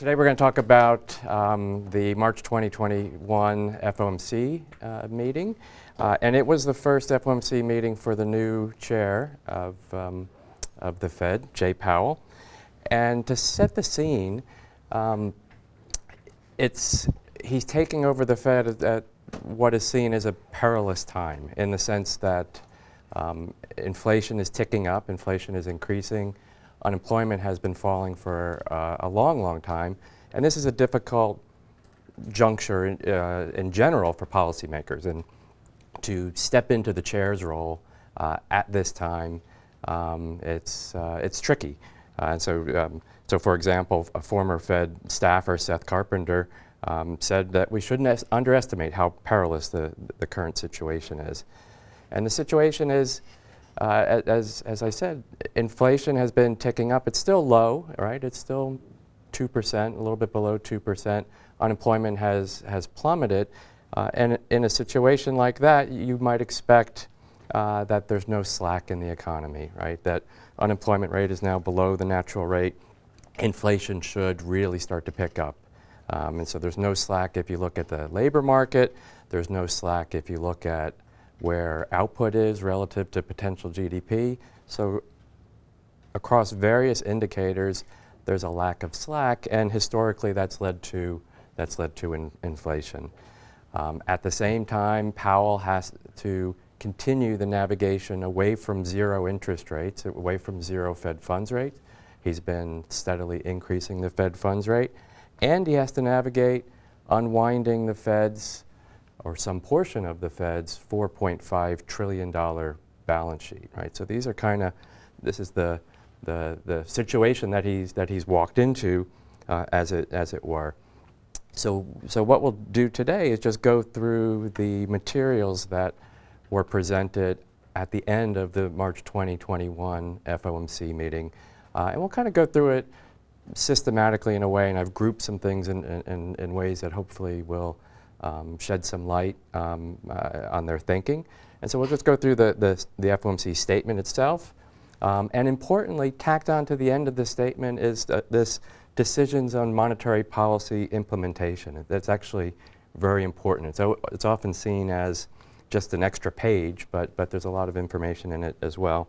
Today we're going to talk about um, the March 2021 FOMC uh, meeting. Uh, and it was the first FOMC meeting for the new chair of, um, of the Fed, Jay Powell. And to set the scene, um, it's, he's taking over the Fed at, at, what is seen as a perilous time in the sense that um, inflation is ticking up, inflation is increasing unemployment has been falling for uh, a long, long time. And this is a difficult juncture in, uh, in general for policymakers. And to step into the chair's role uh, at this time, um, it's, uh, it's tricky. Uh, and so, um, so, for example, a former Fed staffer, Seth Carpenter, um, said that we shouldn't underestimate how perilous the, the current situation is. And the situation is uh, as, as I said, inflation has been ticking up. It's still low, right? It's still 2%, a little bit below 2%. Unemployment has, has plummeted. Uh, and in a situation like that, you might expect uh, that there's no slack in the economy, right? That unemployment rate is now below the natural rate. Inflation should really start to pick up. Um, and so there's no slack if you look at the labor market. There's no slack if you look at where output is relative to potential GDP. So across various indicators, there's a lack of slack, and historically that's led to, that's led to in inflation. Um, at the same time, Powell has to continue the navigation away from zero interest rates, away from zero Fed funds rate. He's been steadily increasing the Fed funds rate, and he has to navigate unwinding the Fed's or some portion of the Fed's $4.5 trillion balance sheet, right? So these are kind of, this is the, the, the situation that he's, that he's walked into, uh, as, it, as it were. So, so what we'll do today is just go through the materials that were presented at the end of the March 2021 FOMC meeting. Uh, and we'll kind of go through it systematically in a way, and I've grouped some things in, in, in ways that hopefully will um, shed some light um, uh, on their thinking. And so we'll just go through the, the, the FOMC statement itself. Um, and importantly, tacked on to the end of the statement is this decisions on monetary policy implementation. That's actually very important. It's, it's often seen as just an extra page, but, but there's a lot of information in it as well.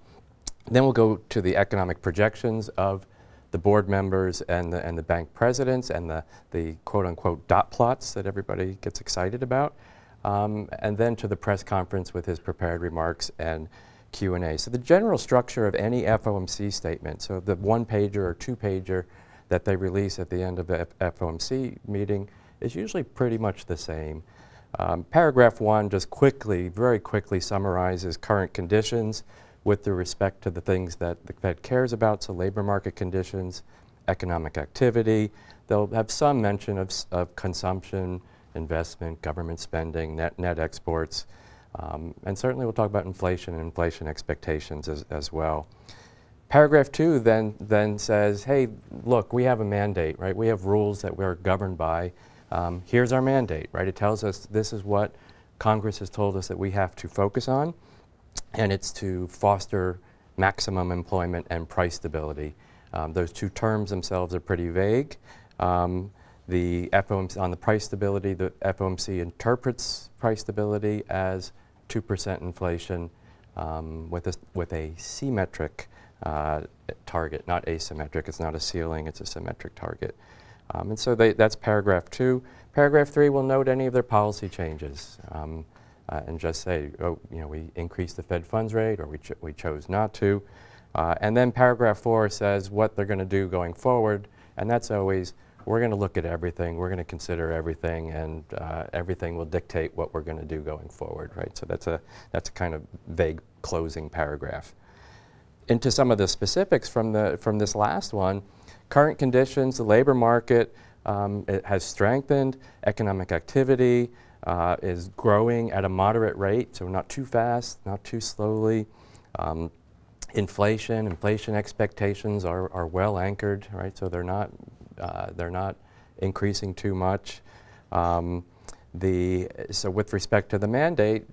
Then we'll go to the economic projections of the board members and the, and the bank presidents and the, the quote unquote dot plots that everybody gets excited about. Um, and then to the press conference with his prepared remarks and Q&A. So the general structure of any FOMC statement, so the one pager or two pager that they release at the end of the F FOMC meeting is usually pretty much the same. Um, paragraph one just quickly, very quickly summarizes current conditions, with respect to the things that the Fed cares about, so labor market conditions, economic activity. They'll have some mention of, of consumption, investment, government spending, net, net exports, um, and certainly we'll talk about inflation and inflation expectations as, as well. Paragraph two then, then says, hey, look, we have a mandate, right? We have rules that we're governed by. Um, here's our mandate, right? It tells us this is what Congress has told us that we have to focus on and it's to foster maximum employment and price stability. Um, those two terms themselves are pretty vague. Um, the FOMC, on the price stability, the FOMC interprets price stability as 2% inflation um, with, a, with a symmetric uh, target, not asymmetric. It's not a ceiling, it's a symmetric target. Um, and so they, that's paragraph two. Paragraph three will note any of their policy changes. Uh, and just say, oh, you know, we increased the Fed funds rate or we, we chose not to. Uh, and then paragraph four says what they're going to do going forward, and that's always, we're going to look at everything, we're going to consider everything, and uh, everything will dictate what we're going to do going forward, right? So that's a, that's a kind of vague closing paragraph. Into some of the specifics from, the, from this last one, current conditions, the labor market um, it has strengthened, economic activity, uh, is growing at a moderate rate, so not too fast, not too slowly. Um, inflation, inflation expectations are, are well anchored, right? So they're not, uh, they're not increasing too much. Um, the, so with respect to the mandate,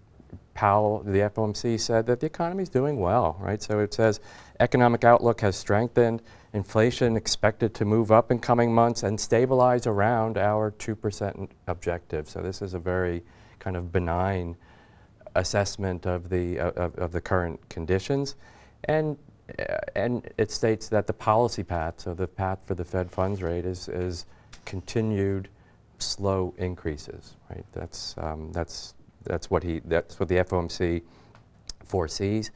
Powell, the FOMC, said that the economy is doing well, right? So it says economic outlook has strengthened, inflation expected to move up in coming months and stabilize around our 2% objective. So this is a very kind of benign assessment of the, uh, of, of the current conditions. And, uh, and it states that the policy path, so the path for the Fed funds rate is, is continued slow increases, right? That's, um, that's, that's, what he, that's what the FOMC foresees.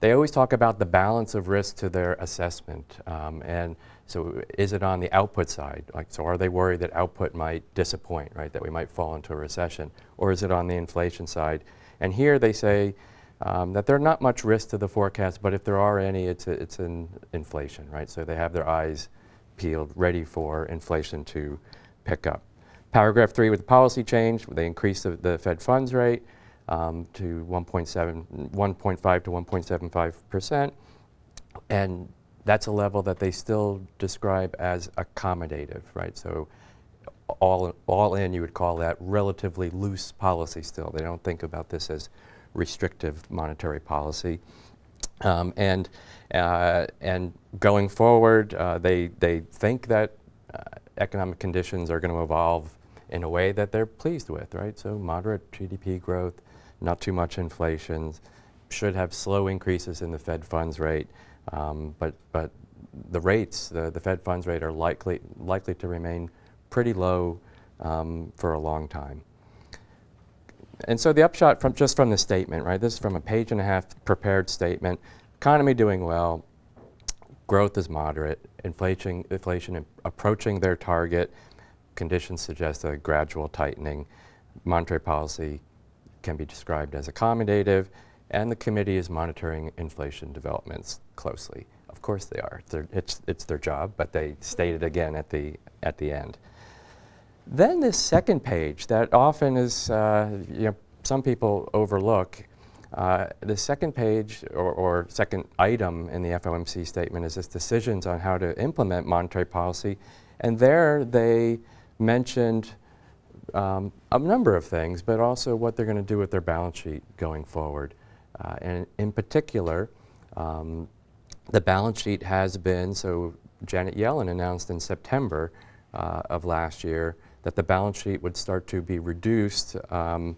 They always talk about the balance of risk to their assessment. Um, and so is it on the output side? Like, so are they worried that output might disappoint, right? That we might fall into a recession? Or is it on the inflation side? And here they say um, that there's not much risk to the forecast, but if there are any, it's, a, it's in inflation, right? So they have their eyes peeled, ready for inflation to pick up. Paragraph three with the policy change, they increased the, the Fed funds rate um, to 1.7, 1.5 to 1.75 percent, and that's a level that they still describe as accommodative, right? So all, all in, you would call that relatively loose policy still. They don't think about this as restrictive monetary policy. Um, and, uh, and going forward, uh, they, they think that uh, economic conditions are going to evolve in a way that they're pleased with, right? So moderate GDP growth, not too much inflation, should have slow increases in the Fed funds rate, um, but, but the rates, the, the Fed funds rate are likely, likely to remain pretty low um, for a long time. And so the upshot from just from the statement, right? This is from a page and a half prepared statement. Economy doing well, growth is moderate, inflation, inflation approaching their target, conditions suggest a gradual tightening. Monetary policy can be described as accommodative, and the committee is monitoring inflation developments closely. Of course they are. It's their, it's, it's their job, but they state it again at the, at the end. Then this second page that often is, uh, you know, some people overlook. Uh, the second page or, or, second item in the FOMC statement is this decisions on how to implement monetary policy. And there they mentioned um, a number of things, but also what they're going to do with their balance sheet going forward. Uh, and in particular, um, the balance sheet has been, so Janet Yellen announced in September uh, of last year that the balance sheet would start to be reduced um,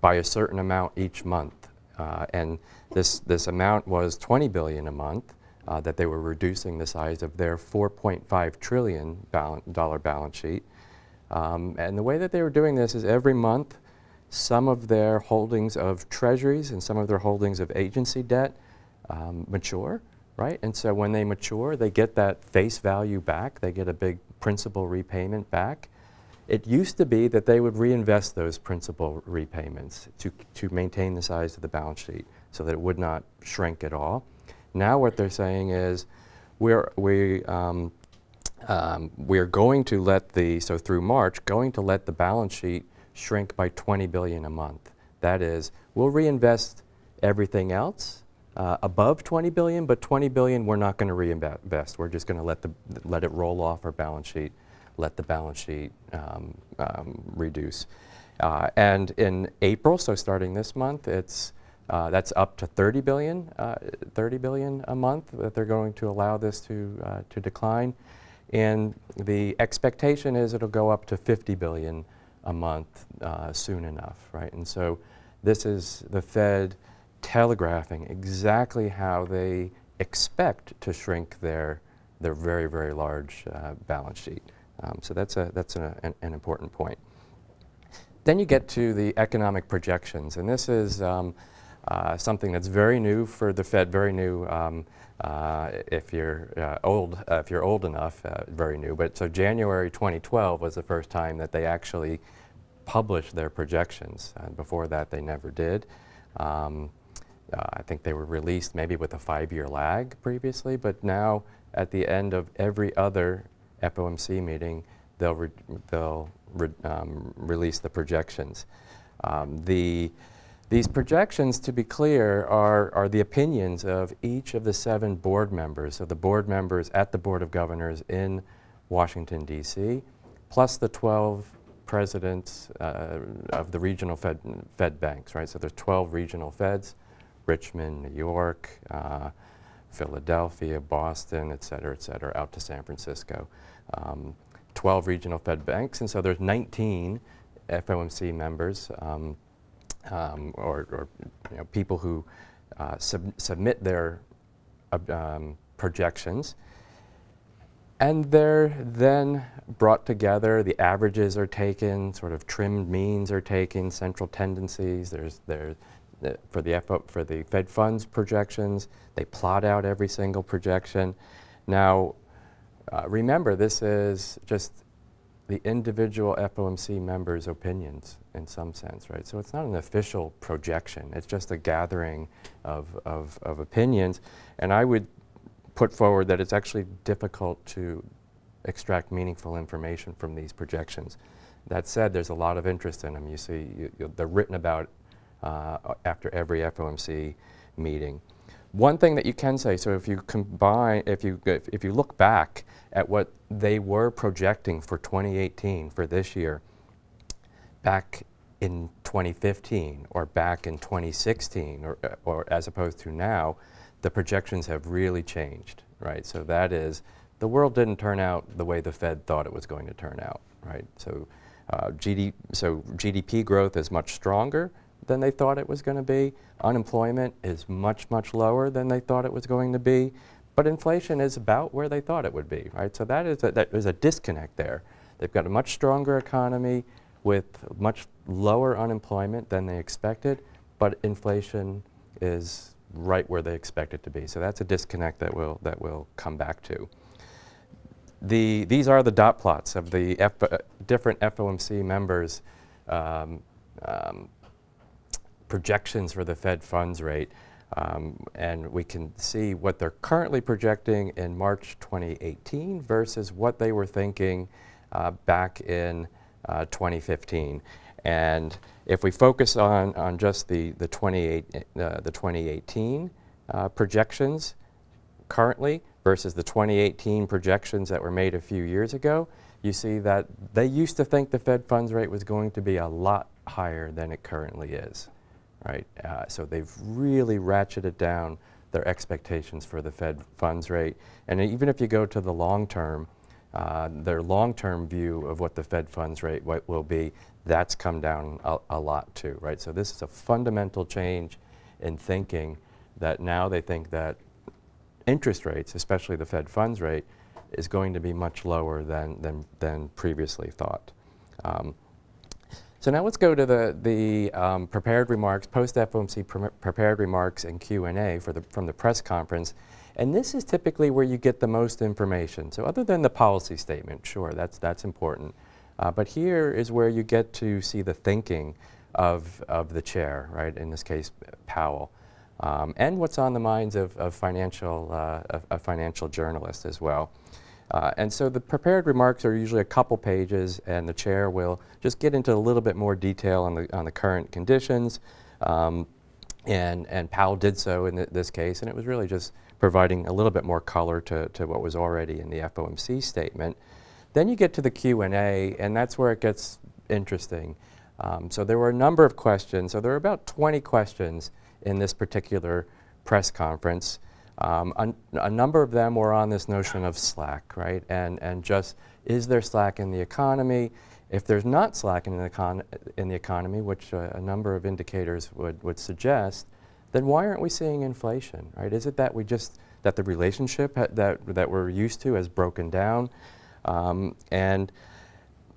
by a certain amount each month. Uh, and this, this amount was 20 billion a month uh, that they were reducing the size of their 4.5 trillion dollar balance sheet. Um, and the way that they were doing this is every month, some of their holdings of treasuries and some of their holdings of agency debt um, mature, right? And so when they mature, they get that face value back. They get a big principal repayment back. It used to be that they would reinvest those principal repayments to, to maintain the size of the balance sheet so that it would not shrink at all. Now what they're saying is we're, we, um, um, we're going to let the, so through March, going to let the balance sheet shrink by 20 billion a month. That is, we'll reinvest everything else uh, above 20 billion, but 20 billion we're not going to reinvest. We're just going to let, the, let it roll off our balance sheet let the balance sheet um, um, reduce. Uh, and in April, so starting this month, it's uh, that's up to 30 billion, uh, 30 billion a month that they're going to allow this to uh, to decline, and the expectation is it'll go up to 50 billion a month uh, soon enough, right? And so this is the Fed telegraphing exactly how they expect to shrink their their very very large uh, balance sheet. Um, so that's, a, that's an, an, important point. Then you get to the economic projections, and this is um, something that's very new for the Fed, very new um, uh, if you're uh, old, uh, if you're old enough, uh, very new. But so January 2012 was the first time that they actually published their projections. before that, they never did. Um, uh, I think they were released maybe with a five-year lag previously, but now at the end of every other FOMC meeting, they'll, re they'll re um, release the projections. Um, the, these projections, to be clear, are, are the opinions of each of the seven board members, so the board members at the Board of Governors in Washington, D.C., plus the 12 presidents uh, of the regional Fed, Fed banks, right? So there's 12 regional Feds, Richmond, New York, uh, Philadelphia, Boston, et cetera, et cetera, out to San Francisco. Um, 12 regional Fed banks, and so there's 19 FOMC members um, um, or, or you know, people who uh, sub submit their uh, um, projections. And they're then brought together, the averages are taken, sort of trimmed means are taken, central tendencies, there's, there's the, for, the FO, for the Fed funds projections, they plot out every single projection. Now, uh, remember, this is just the individual FOMC members' opinions in some sense, right? So it's not an official projection. It's just a gathering of, of, of opinions. And I would put forward that it's actually difficult to extract meaningful information from these projections. That said, there's a lot of interest in them. You see, you, they're written about uh, after every FOMC meeting. One thing that you can say, so if you combine, if you, if, if you look back at what they were projecting for 2018, for this year, back in 2015 or back in 2016 or, or as opposed to now, the projections have really changed, right? So that is, the world didn't turn out the way the Fed thought it was going to turn out, right? So, uh, GD, so GDP growth is much stronger than they thought it was going to be. Unemployment is much, much lower than they thought it was going to be. But inflation is about where they thought it would be, right? So that is a, that is a disconnect there. They've got a much stronger economy with much lower unemployment than they expected, but inflation is right where they expect it to be. So that's a disconnect that we'll, that we'll come back to. The, these are the dot plots of the F, uh, different FOMC members' um, um, projections for the Fed funds rate. Um, and we can see what they're currently projecting in March 2018 versus what they were thinking uh, back in uh, 2015. And if we focus on, on just the, the, 28, uh, the 2018 uh, projections currently versus the 2018 projections that were made a few years ago, you see that they used to think the Fed funds rate was going to be a lot higher than it currently is, right? Uh, so they've really ratcheted down their expectations for the Fed funds rate. And even if you go to the long term, uh, their long-term view of what the Fed funds rate will be, that's come down a, a, lot too, right? So this is a fundamental change in thinking that now they think that interest rates, especially the Fed funds rate, is going to be much lower than, than, than previously thought. Um, so now let's go to the, the um, prepared remarks, post-FOMC pre prepared remarks and Q&A from the press conference. And this is typically where you get the most information. So other than the policy statement, sure, that's, that's important. Uh, but here is where you get to see the thinking of, of the chair, right, in this case, Powell, um, and what's on the minds of, of financial, uh, financial journalists as well. Uh, and so the prepared remarks are usually a couple pages, and the chair will just get into a little bit more detail on the, on the current conditions. Um, and, and Powell did so in th this case, and it was really just providing a little bit more color to, to what was already in the FOMC statement. Then you get to the Q&A, and that's where it gets interesting. Um, so there were a number of questions. So there were about 20 questions in this particular press conference. Um, a, number of them were on this notion of slack, right? And, and just, is there slack in the economy? If there's not slack in the, econ in the economy, which uh, a number of indicators would, would suggest, then why aren't we seeing inflation, right? Is it that we just, that the relationship that, that we're used to has broken down? Um, and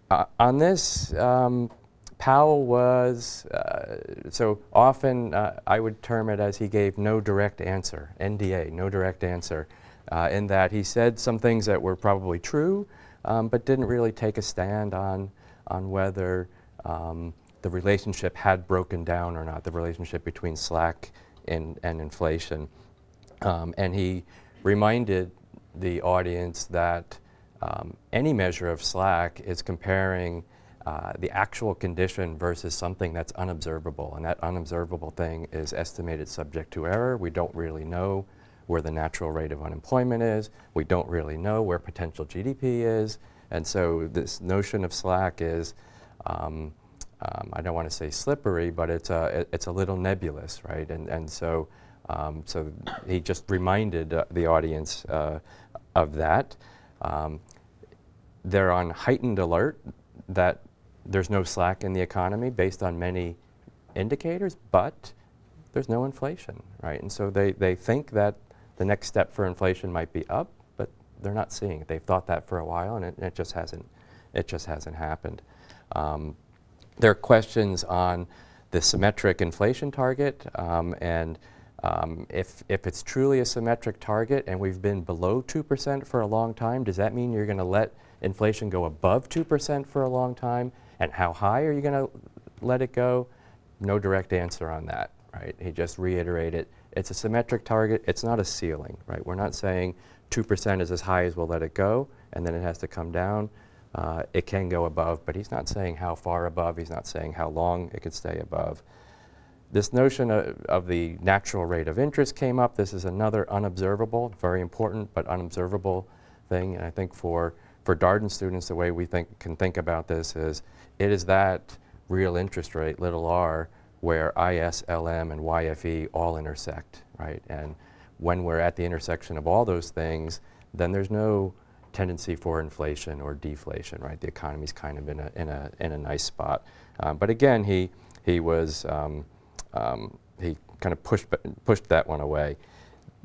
uh, on this, um, Powell was, uh, so often uh, I would term it as he gave no direct answer, NDA, no direct answer, uh, in that he said some things that were probably true, um, but didn't really take a stand on, on whether um, the relationship had broken down or not, the relationship between slack and, and inflation. Um, and he reminded the audience that um, any measure of slack is comparing uh, the actual condition versus something that's unobservable. And that unobservable thing is estimated subject to error. We don't really know where the natural rate of unemployment is. We don't really know where potential GDP is. And so this notion of slack is um, um, I don't want to say slippery, but it's a, it's a little nebulous, right? And, and so, um, so he just reminded uh, the audience uh, of that. Um, they're on heightened alert that there's no slack in the economy based on many indicators, but there's no inflation, right? And so they, they think that the next step for inflation might be up, but they're not seeing it. They've thought that for a while, and it, it just hasn't, it just hasn't happened. Um, there are questions on the symmetric inflation target, um, and um, if, if it's truly a symmetric target and we've been below 2% for a long time, does that mean you're going to let inflation go above 2% for a long time? And how high are you going to let it go? No direct answer on that, right? He just reiterated it's a symmetric target, it's not a ceiling, right? We're not saying 2% is as high as we'll let it go and then it has to come down. Uh, it can go above, but he's not saying how far above, he's not saying how long it could stay above. This notion of, of, the natural rate of interest came up. This is another unobservable, very important, but unobservable thing. And I think for, for Darden students, the way we think, can think about this is it is that real interest rate, little r, where LM, and YFE all intersect, right? And when we're at the intersection of all those things, then there's no tendency for inflation or deflation, right? The economy's kind of in a, in a, in a nice spot. Um, but again, he, he was, um, um, he kind of pushed, pushed that one away.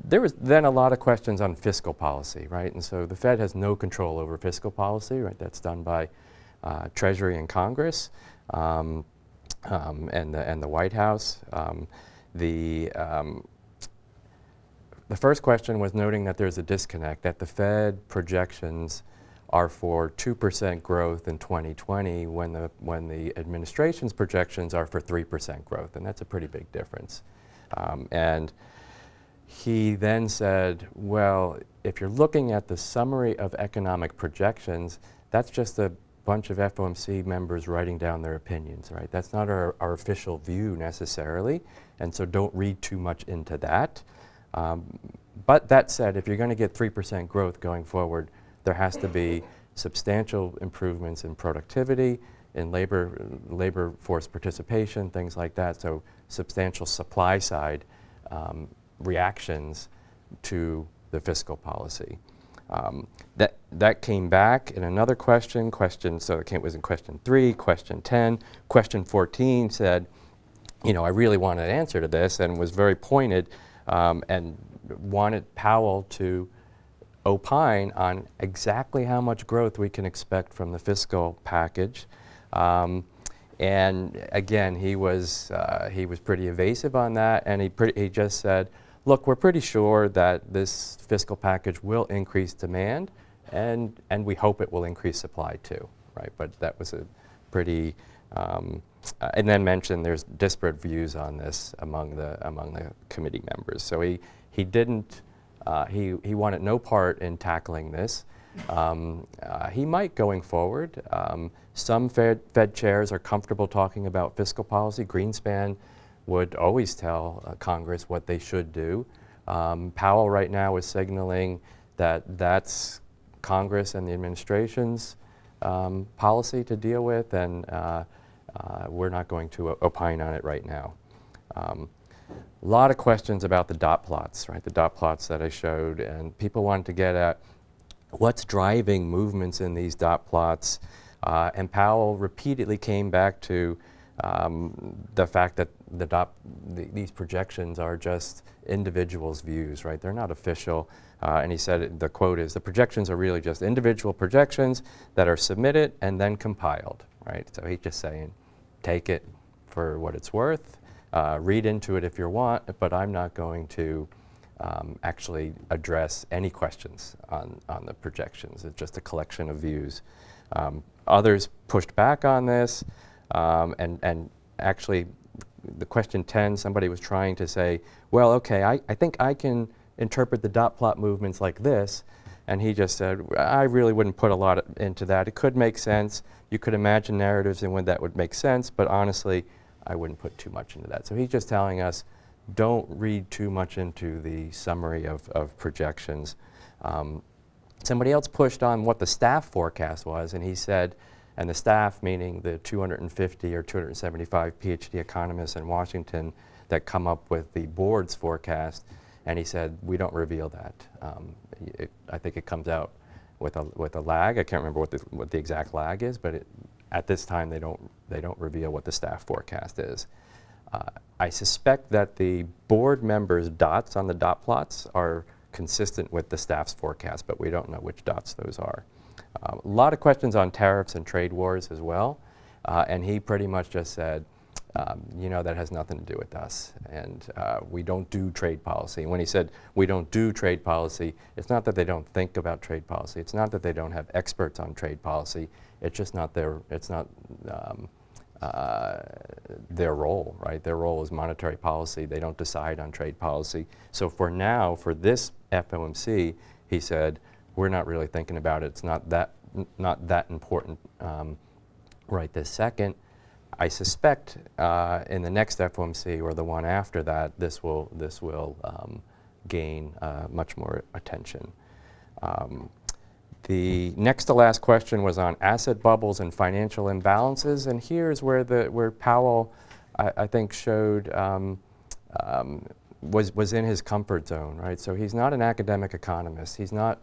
There was then a lot of questions on fiscal policy, right? And so the Fed has no control over fiscal policy, right? That's done by uh, Treasury and Congress um, um, and, the, and the White House. Um, the, um, the first question was noting that there's a disconnect, that the Fed projections are for 2% growth in 2020 when the, when the administration's projections are for 3% growth, and that's a pretty big difference. Um, and he then said, well, if you're looking at the summary of economic projections, that's just a bunch of FOMC members writing down their opinions, right? That's not our, our official view necessarily, and so don't read too much into that. Um, but that said, if you're going to get 3% growth going forward, there has to be substantial improvements in productivity, in labor, labor force participation, things like that. So substantial supply side um, reactions to the fiscal policy. Um, that, that came back in another question, question, so it came, was in question three, question 10. Question 14 said, you know, I really wanted an answer to this and was very pointed um, and wanted Powell to opine on exactly how much growth we can expect from the fiscal package. Um, and again, he was, uh, he was pretty evasive on that, and he, he just said, look, we're pretty sure that this fiscal package will increase demand, and, and we hope it will increase supply too, right? But that was a pretty, um, uh, and then mentioned there's disparate views on this among the, among the committee members. So he, he didn't uh, he, he wanted no part in tackling this. Um, uh, he might going forward. Um, some Fed, Fed, chairs are comfortable talking about fiscal policy. Greenspan would always tell uh, Congress what they should do. Um, Powell right now is signaling that that's Congress and the administration's um, policy to deal with, and uh, uh, we're not going to opine on it right now. Um, a lot of questions about the dot plots, right? The dot plots that I showed, and people wanted to get at what's driving movements in these dot plots. Uh, and Powell repeatedly came back to um, the fact that the dot, the, these projections are just individuals' views, right? They're not official. Uh, and he said, the quote is, the projections are really just individual projections that are submitted and then compiled, right? So he's just saying, take it for what it's worth uh, read into it if you want, but I'm not going to um, actually address any questions on, on the projections. It's just a collection of views. Um, others pushed back on this, um, and, and actually, the question 10, somebody was trying to say, well, okay, I, I think I can interpret the dot plot movements like this, and he just said, I really wouldn't put a lot into that. It could make sense. You could imagine narratives in when that would make sense, but honestly, I wouldn't put too much into that. So he's just telling us, don't read too much into the summary of, of projections. Um, somebody else pushed on what the staff forecast was, and he said, And the staff, meaning the 250 or 275 PhD economists in Washington that come up with the board's forecast, and he said, we don't reveal that. Um, it, I think it comes out with a, with a lag. I can't remember what the, what the exact lag is, but it, at this time they don't, they don't reveal what the staff forecast is. Uh, I suspect that the board members' dots on the dot plots are consistent with the staff's forecast, but we don't know which dots those are. Uh, a lot of questions on tariffs and trade wars as well, uh, and he pretty much just said, um, you know, that has nothing to do with us, and uh, we don't do trade policy. And when he said we don't do trade policy, it's not that they don't think about trade policy. It's not that they don't have experts on trade policy. It's just not their. It's not. Um, uh, their role, right? Their role is monetary policy. They don't decide on trade policy. So for now, for this FOMC, he said, we're not really thinking about it. It's not that, not that important um, right this second. I suspect uh, in the next FOMC or the one after that, this will, this will um, gain uh, much more attention. Um, the next to last question was on asset bubbles and financial imbalances, and here's where the where Powell, I, I think, showed um, um, was was in his comfort zone, right? So he's not an academic economist. He's not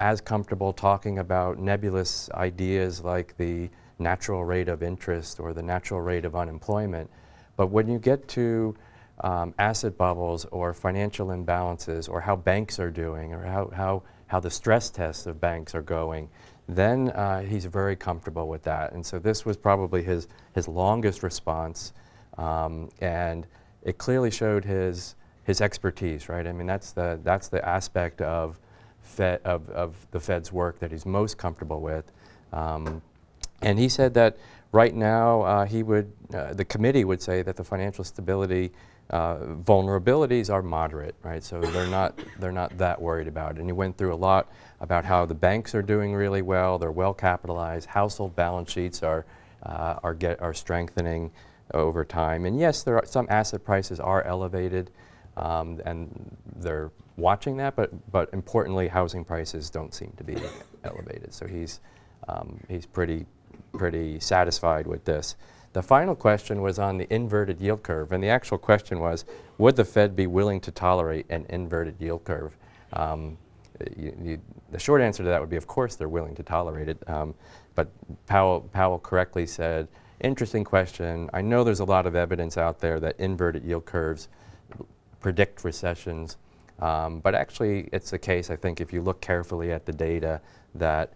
as comfortable talking about nebulous ideas like the natural rate of interest or the natural rate of unemployment. But when you get to um, asset bubbles or financial imbalances or how banks are doing or how, how how the stress tests of banks are going, then uh, he's very comfortable with that. And so this was probably his, his longest response. Um, and it clearly showed his, his expertise, right? I mean, that's the, that's the aspect of, Fed, of, of the Fed's work that he's most comfortable with. Um, and he said that right now uh, he would, uh, the committee would say that the financial stability uh, vulnerabilities are moderate, right? So they're not, they're not that worried about it. And he went through a lot about how the banks are doing really well, they're well capitalized, household balance sheets are, uh, are, get, are strengthening over time. And yes, there are some asset prices are elevated, um, and they're watching that, but, but importantly, housing prices don't seem to be elevated. So he's, um, he's pretty, pretty satisfied with this. The final question was on the inverted yield curve, and the actual question was, would the Fed be willing to tolerate an inverted yield curve? Um, you, you, the short answer to that would be, of course, they're willing to tolerate it. Um, but Powell, Powell correctly said, interesting question. I know there's a lot of evidence out there that inverted yield curves predict recessions. Um, but actually, it's the case, I think, if you look carefully at the data, that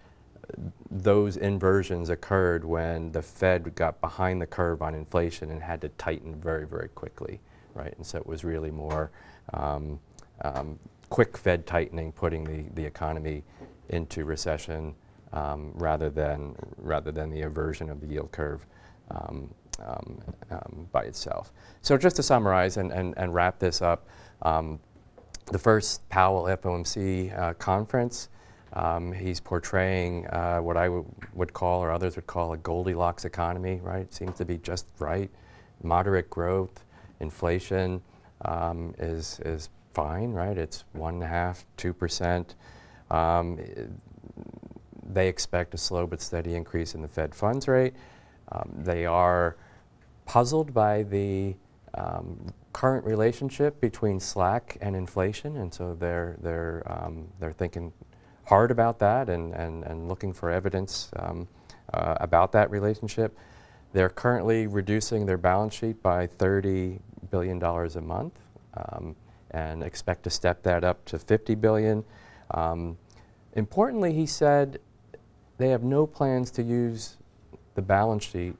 those inversions occurred when the Fed got behind the curve on inflation and had to tighten very, very quickly, right? And so it was really more um, um, quick Fed tightening, putting the, the economy into recession um, rather than rather than the inversion of the yield curve um, um, um, by itself. So just to summarize and, and, and wrap this up, the first Powell FOMC uh, conference um, he's portraying uh, what I would call, or others would call, a Goldilocks economy, right? Seems to be just right. Moderate growth, inflation um, is, is fine, right? It's one and a half, two percent. Um, they expect a slow but steady increase in the Fed funds rate. Um, they are puzzled by the um, current relationship between slack and inflation, and so they're they're um, they're thinking hard about that and, and, and looking for evidence um, uh, about that relationship. They're currently reducing their balance sheet by $30 billion a month um, and expect to step that up to 50 billion. Um, importantly, he said they have no plans to use the balance sheet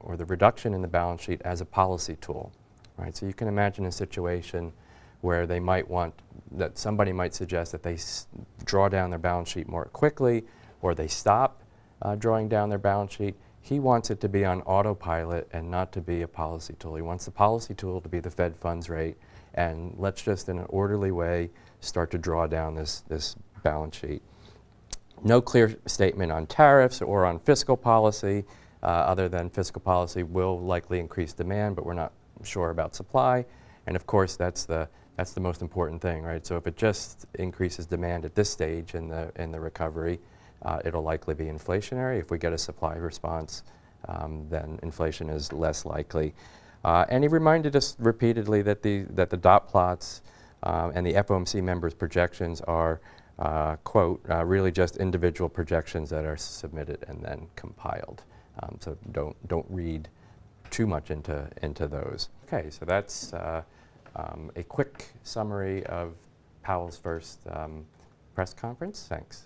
or the reduction in the balance sheet as a policy tool. Right? So you can imagine a situation where they might want that somebody might suggest that they draw down their balance sheet more quickly or they stop uh, drawing down their balance sheet. He wants it to be on autopilot and not to be a policy tool. He wants the policy tool to be the Fed funds rate and let's just in an orderly way start to draw down this, this balance sheet. No clear statement on tariffs or on fiscal policy uh, other than fiscal policy will likely increase demand but we're not sure about supply and of course that's the that's the most important thing, right? So if it just increases demand at this stage in the, in the recovery, uh, it'll likely be inflationary. If we get a supply response, um, then inflation is less likely. Uh, and he reminded us repeatedly that the, that the dot plots uh, and the FOMC members' projections are, uh, quote, uh, really just individual projections that are submitted and then compiled. Um, so don't, don't read too much into, into those. Okay, so that's uh, um, a quick summary of Powell's first um, press conference. Thanks.